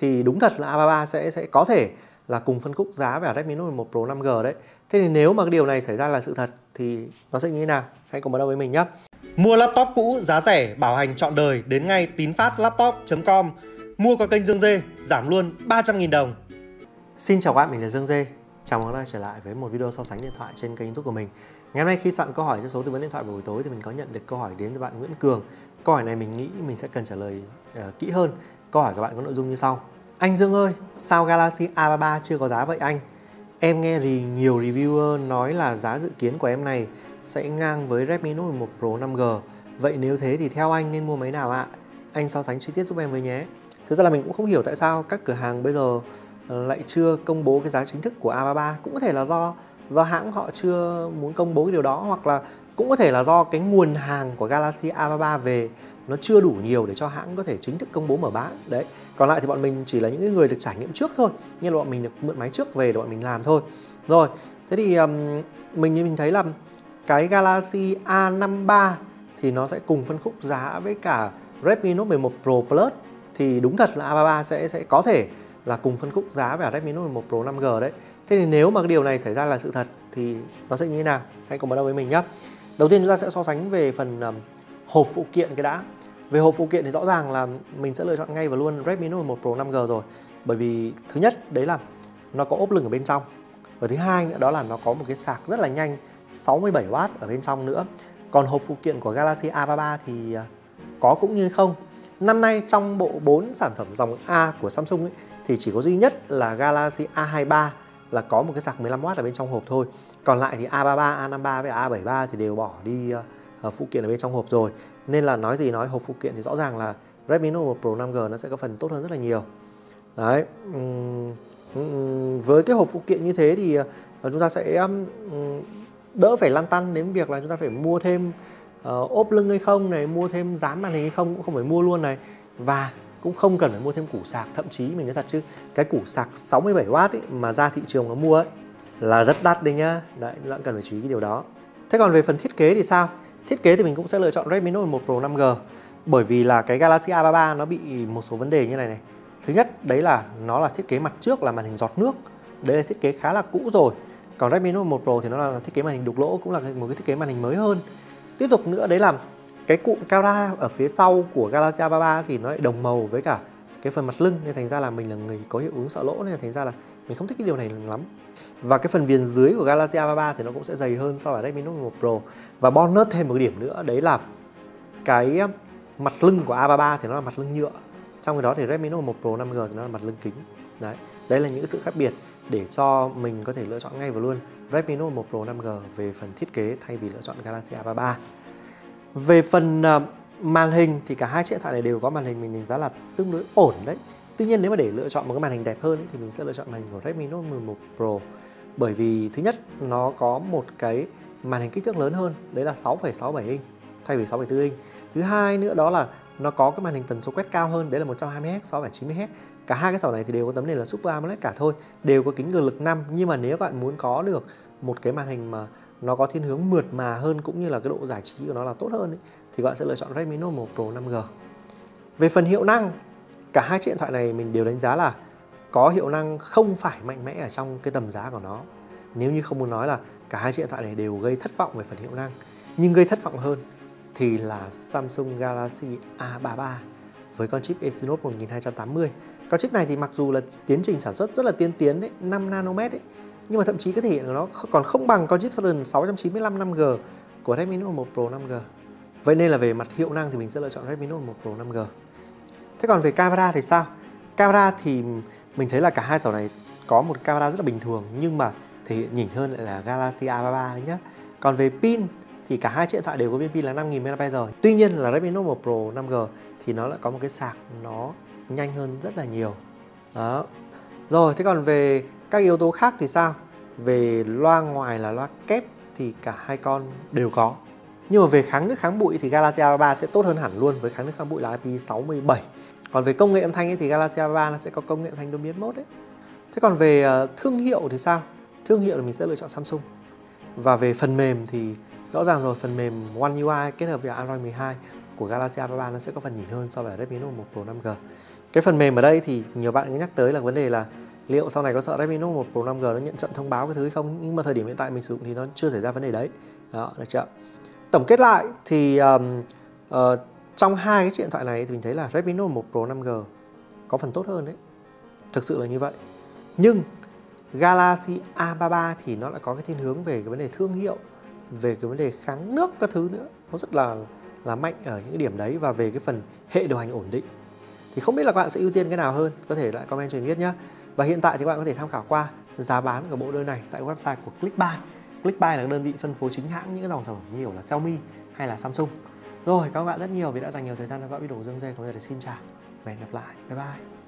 thì đúng thật là A33 sẽ sẽ có thể là cùng phân khúc giá với Redmi Note 11 Pro 5G đấy. Thế thì nếu mà cái điều này xảy ra là sự thật thì nó sẽ như thế nào? Hãy cùng bắt đầu với mình nhé. Mua laptop cũ giá rẻ, bảo hành trọn đời đến ngay tín phát laptop.com. Mua qua kênh Dương Dê, giảm luôn 300.000 đồng. Xin chào các bạn, mình là Dương Dê. Chào mừng các bạn trở lại với một video so sánh điện thoại trên kênh youtube của mình. Ngày hôm nay khi soạn câu hỏi cho số tư vấn điện thoại buổi tối thì mình có nhận được câu hỏi đến từ bạn Nguyễn Cường. Câu hỏi này mình nghĩ mình sẽ cần trả lời uh, kỹ hơn. Câu hỏi của bạn có nội dung như sau. Anh Dương ơi, sao Galaxy A33 chưa có giá vậy anh? Em nghe thì nhiều reviewer nói là giá dự kiến của em này sẽ ngang với Redmi Note 11 Pro 5G. Vậy nếu thế thì theo anh nên mua máy nào ạ? Anh so sánh chi tiết giúp em với nhé. Thực ra là mình cũng không hiểu tại sao các cửa hàng bây giờ ờ, lại chưa công bố cái giá chính thức của A33. Cũng có thể là do do hãng họ chưa muốn công bố cái điều đó hoặc là cũng có thể là do cái nguồn hàng của Galaxy A33 về nó chưa đủ nhiều để cho hãng có thể chính thức công bố mở bán đấy còn lại thì bọn mình chỉ là những người được trải nghiệm trước thôi như là bọn mình được mượn máy trước về để bọn mình làm thôi rồi thế thì um, mình như mình thấy là cái Galaxy A53 thì nó sẽ cùng phân khúc giá với cả Redmi Note 11 Pro Plus thì đúng thật là A33 sẽ sẽ có thể là cùng phân khúc giá với cả Redmi Note 11 Pro 5G đấy. Thế thì nếu mà cái điều này xảy ra là sự thật thì nó sẽ như thế nào? Hãy cùng bắt đầu với mình nhé. Đầu tiên chúng ta sẽ so sánh về phần um, hộp phụ kiện cái đã. Về hộp phụ kiện thì rõ ràng là mình sẽ lựa chọn ngay và luôn Redmi Note 11 Pro 5G rồi. Bởi vì thứ nhất đấy là nó có ốp lưng ở bên trong. Và thứ hai nữa đó là nó có một cái sạc rất là nhanh 67W ở bên trong nữa. Còn hộp phụ kiện của Galaxy A33 thì à, có cũng như không. Năm nay trong bộ 4 sản phẩm dòng A của Samsung ấy, thì chỉ có duy nhất là Galaxy A23 là có một cái sạc 15W ở bên trong hộp thôi. Còn lại thì A33, A53 và A73 thì đều bỏ đi uh, Ờ, phụ kiện ở bên trong hộp rồi. Nên là nói gì nói hộp phụ kiện thì rõ ràng là Redmi Note 1 Pro 5G nó sẽ có phần tốt hơn rất là nhiều. Đấy. với cái hộp phụ kiện như thế thì ờ, chúng ta sẽ đỡ phải lăn tăn đến việc là chúng ta phải mua thêm ờ, ốp lưng hay không này, mua thêm dán màn hình hay không cũng không phải mua luôn này. Và cũng không cần phải mua thêm củ sạc thậm chí mình nói thật chứ cái củ sạc 67W ấy, mà ra thị trường nó mua ấy là rất đắt đấy nhá đấy bạn cần phải chú ý cái điều đó thế còn về phần thiết kế thì sao thiết kế thì mình cũng sẽ lựa chọn Redmi Note 11 Pro 5G bởi vì là cái Galaxy A33 nó bị một số vấn đề như này này. Thứ nhất, đấy là nó là thiết kế mặt trước là màn hình giọt nước, đấy là thiết kế khá là cũ rồi. Còn Redmi Note 11 Pro thì nó là thiết kế màn hình đục lỗ, cũng là một cái thiết kế màn hình mới hơn. Tiếp tục nữa, đấy là cái cụm camera ở phía sau của Galaxy A33 thì nó lại đồng màu với cả cái phần mặt lưng, nên thành ra là mình là người có hiệu ứng sợ lỗ, nên thành ra là mình không thích cái điều này lắm. Và cái phần viền dưới của Galaxy A33 thì nó cũng sẽ dày hơn so với Redmi Note 11 Pro. Và bonus thêm một điểm nữa, đấy là cái mặt lưng của A33 thì nó là mặt lưng nhựa. Trong cái đó thì Redmi Note 11 Pro 5G thì nó là mặt lưng kính. Đấy đấy là những sự khác biệt để cho mình có thể lựa chọn ngay và luôn. Redmi Note 11 Pro 5G về phần thiết kế thay vì lựa chọn Galaxy A33 về phần ờ, màn hình thì cả hai chiếc điện thoại này đều có màn hình mình đánh giá là tương đối ổn đấy. Tuy nhiên nếu mà để lựa chọn một cái màn hình đẹp hơn thì mình sẽ lựa chọn màn hình của Redmi Note 11 Pro. Bởi vì thứ nhất nó có một cái màn hình kích thước lớn hơn đấy là 6,67 inch thay vì 6,4 inch. Thứ hai nữa đó là nó có cái màn hình tần số quét cao hơn đấy là 120Hz so với 90Hz cả hai cái sổ này thì đều có tấm nền là Super AMOLED cả thôi đều có kính cường lực 5 nhưng mà nếu các bạn muốn có được một cái màn hình mà nó có thiên hướng mượt mà hơn cũng như là cái độ giải trí của nó là tốt hơn ấy, thì bạn sẽ lựa chọn Redmi Note 1 Pro 5G về phần hiệu năng cả hai chiếc điện thoại này mình đều đánh giá là có hiệu năng không phải mạnh mẽ ở trong cái tầm giá của nó. Nếu như không muốn nói là cả hai chiếc điện thoại này đều gây thất vọng về phần hiệu năng nhưng gây thất vọng hơn thì là Samsung Galaxy A33 với con chip Exynos 1280 con chip này thì mặc dù là tiến trình sản xuất rất là tiên tiến đấy 5 nanomet đấy, nhưng mà thậm chí có thể hiện nó còn không bằng con chip Snapdragon 695 5G của Redmi Note 1 Pro 5G vậy nên là về mặt hiệu năng thì mình sẽ lựa chọn Redmi Note 1 Pro 5G thế còn về camera thì sao? Camera thì mình thấy là cả hai dòng này có một camera rất là bình thường, nhưng mà thể hiện nhỉnh hơn lại là Galaxy A33 đấy nhá. Còn về pin thì cả hai chiếc điện thoại đều có viên pin là 5000 mAh. Tuy nhiên là Redmi Note 1 Pro 5G thì nó lại có một cái sạc nó nhanh hơn rất là nhiều. Đó. Rồi, thế còn về các yếu tố khác thì sao? Về loa ngoài là loa kép thì cả hai con đều có nhưng mà về kháng nước kháng bụi thì Galaxy A33 sẽ tốt hơn hẳn luôn. Với kháng nước kháng bụi là IP67 còn về công nghệ âm thanh ấy thì Galaxy A33 nó sẽ có công nghệ âm thanh Dolby Atmos đấy. Thế còn về ờ, thương hiệu thì sao? Thương hiệu thì mình sẽ lựa chọn Samsung. Và về phần mềm thì rõ ràng rồi, phần mềm One UI kết hợp với Android 12 của Galaxy A33 nó sẽ có phần nhỉnh hơn so với Redmi Note 1 Pro 5G cái phần mềm ở đây thì nhiều bạn nhắc tới là vấn đề là liệu sau này có sợ Redmi Note 1 Pro 5G nó nhận trận thông báo cái thứ hay không? Nhưng mà thời điểm hiện tại mình sử dụng thì nó chưa xảy ra vấn đề đấy. Đó, được chưa tổng kết lại thì um, uh, trong hai cái điện thoại này thì mình thấy là Redmi Note 1 Pro 5G có phần tốt hơn đấy. Thực sự là như vậy. Nhưng Galaxy A33 thì nó lại có cái thiên hướng về cái vấn đề thương hiệu về cái vấn đề kháng nước các thứ nữa. Nó rất là là mạnh ở những cái điểm đấy và về cái phần hệ điều hành ổn định. Thì không biết là các bạn sẽ ưu tiên cái nào hơn? Có thể lại comment cho mình biết nhé và hiện tại thì các bạn có thể tham khảo qua giá bán của bộ đôi này tại website của Clickbuy. Clickbuy là đơn vị phân phối chính hãng những cái dòng sản phẩm nhiều là Xiaomi hay là Samsung rồi các bạn rất nhiều vì đã dành nhiều thời gian theo dõi video của Dương Dê. Còn bây giờ thì xin chào và hẹn gặp lại. Bye bye.